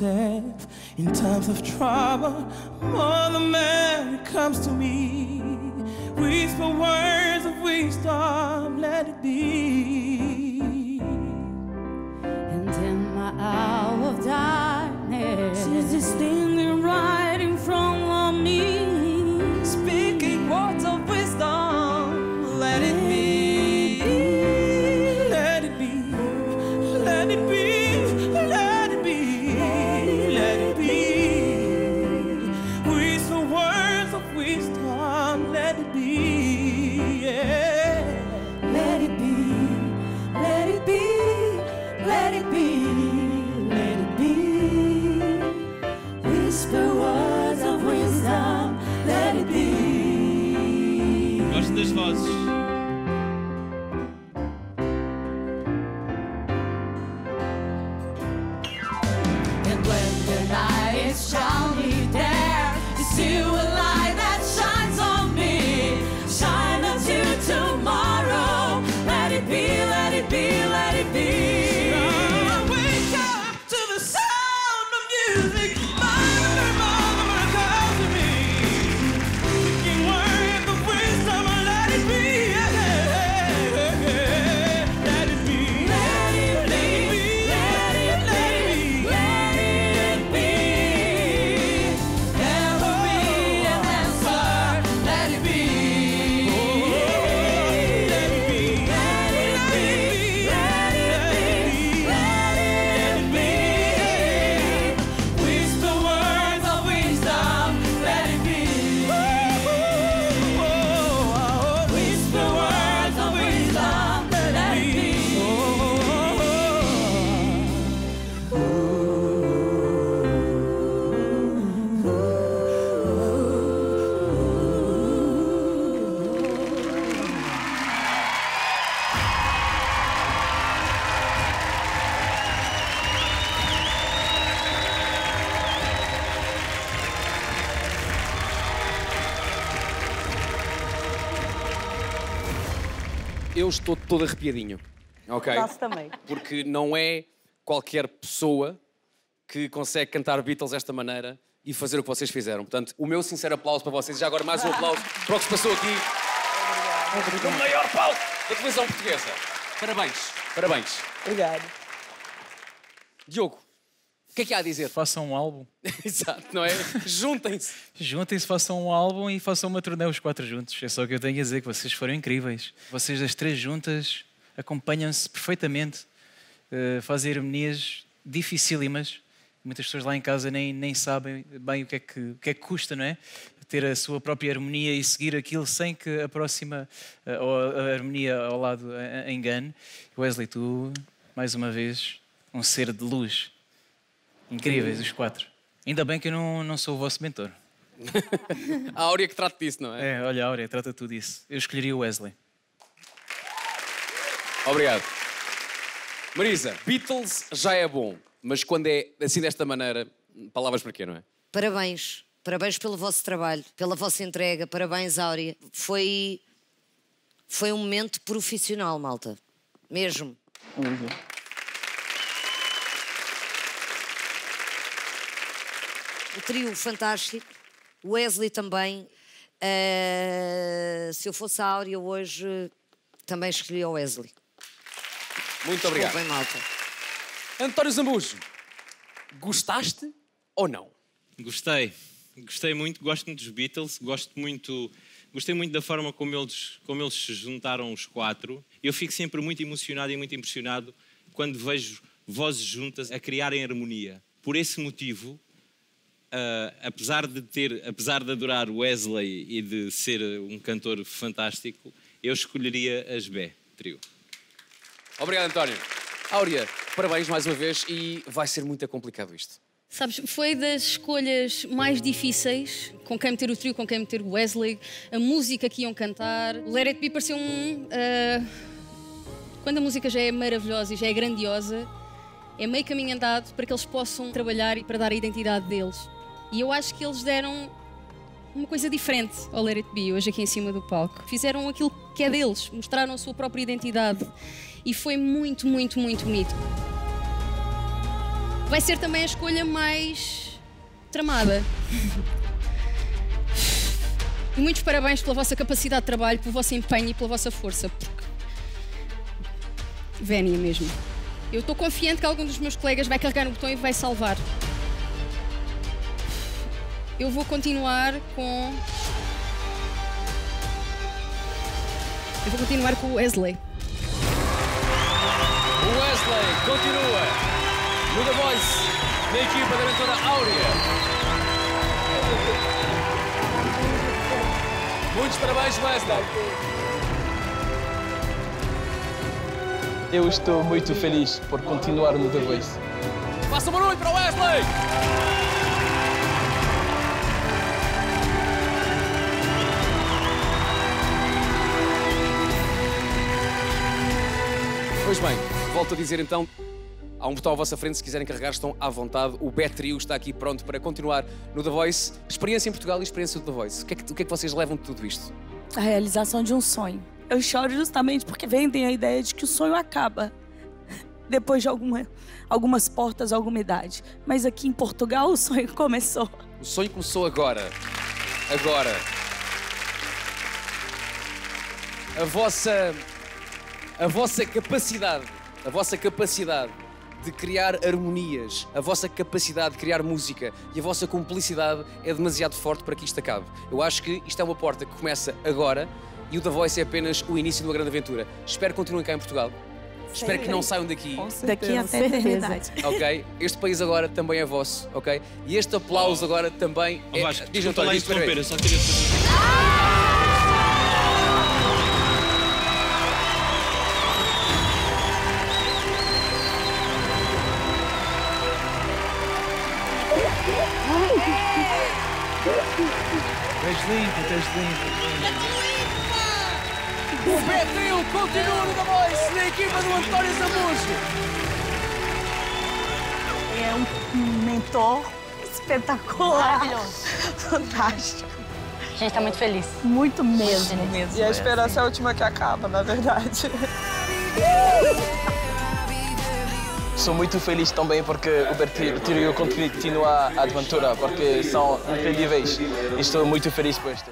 protect in times of trouble. Mother Mary comes to me, whisper words of wisdom, let it be. Gosto Eu estou todo arrepiadinho. Ok? Nós também. Porque não é qualquer pessoa que consegue cantar Beatles desta maneira e fazer o que vocês fizeram. Portanto, o meu sincero aplauso para vocês. Já agora mais um aplauso para o que se passou aqui no maior palco da televisão portuguesa. Parabéns, parabéns. Obrigado. Diogo, o que é que há a dizer? Façam um álbum. Exato, não é? Juntem-se. Juntem-se, façam um álbum e façam uma turnê os quatro juntos. É só o que eu tenho a dizer, que vocês foram incríveis. Vocês, as três juntas, acompanham-se perfeitamente, eh, fazem harmonias dificílimas. Muitas pessoas lá em casa nem, nem sabem bem o que, é que, o que é que custa, não é? Ter a sua própria harmonia e seguir aquilo sem que a próxima, eh, ou a harmonia ao lado, a- a engane. Wesley, tu, mais uma vez, um ser de luz. Incríveis, os quatro. Ainda bem que eu não, não sou o vosso mentor. A Áurea que trata disso, não é? É, olha, Áurea, trata tudo isso. Eu escolheria o Wesley. Obrigado. Marisa, Beatles já é bom, mas quando é assim desta maneira, palavras para quê, não é? Parabéns. Parabéns pelo vosso trabalho, pela vossa entrega. Parabéns, Áurea. Foi, foi um momento profissional, malta. Mesmo. O trio fantástico. O Wesley também. Eh, se eu fosse a Áurea hoje, também escolhi o Wesley. Muito obrigado. Desculpem, malta. António Zambujo, gostaste ou não? Gostei. Gostei muito, gosto muito dos Beatles, gosto muito, gostei muito da forma como eles, como eles se juntaram os quatro. Eu fico sempre muito emocionado e muito impressionado quando vejo vozes juntas a criarem harmonia. Por esse motivo, ah, apesar de ter, apesar de adorar Wesley e de ser um cantor fantástico, eu escolheria as B trio. Obrigado, António. Áurea, parabéns mais uma vez e vai ser muito complicado isto. Sabes, foi das escolhas mais difíceis, com quem meter o trio, com quem meter o Wesley, a música que iam cantar. Let It Be pareceu um... ah, quando a música já é maravilhosa e já é grandiosa, é meio caminho andado para que eles possam trabalhar e para dar a identidade deles. E eu acho que eles deram uma coisa diferente ao Let It Be, hoje aqui em cima do palco. Fizeram aquilo que é deles, mostraram a sua própria identidade. E foi muito, muito, muito bonito. vai ser também a escolha mais tramada. E muitos parabéns pela vossa capacidade de trabalho, pelo vosso empenho e pela vossa força. Porque... Vénia mesmo. Eu estou confiante que algum dos meus colegas vai carregar no botão e vai salvar. Eu vou continuar com. Eu vou continuar com o Wesley. O Wesley continua no The Voice, na equipa da mentora Áurea. Muitos parabéns, Wesley. Eu estou muito feliz por continuar no The Voice. Faça um barulho para o Wesley! Bem, volto a dizer então, há um botão à vossa frente, se quiserem carregar estão à vontade. O Betrio está aqui pronto para continuar no The Voice. Experiência em Portugal e experiência do The Voice. O que é que, que, é que vocês levam de tudo isto? A realização de um sonho. Eu choro justamente porque vendem a ideia de que o sonho acaba depois de alguma, algumas portas, alguma idade. Mas aqui em Portugal o sonho começou. O sonho começou agora. Agora. A vossa. A vossa capacidade. A vossa capacidade de criar harmonias, a vossa capacidade de criar música e a vossa cumplicidade é demasiado forte para que isto acabe. Eu acho que isto é uma porta que começa agora e o The Voice é apenas o início de uma grande aventura. Espero que continuem cá em Portugal. Espero que não saiam daqui. Daqui até a eternidade. Ok? Este país agora também é vosso, ok? E este aplauso agora também Oh, é. Vasco, desculpa lá interromper, eu só queria fazer... Tens limpo, tens limpo. O Betinho continua no The Voice na equipa do António Zambujo. É um mentor espetacular. Fantástico. A gente tá muito feliz. Muito mesmo, mesmo. E a esperança é a última que acaba, na verdade. Sou muito feliz também porque o Bertilho continua a aventura, porque são incríveis. Estou muito feliz por isto.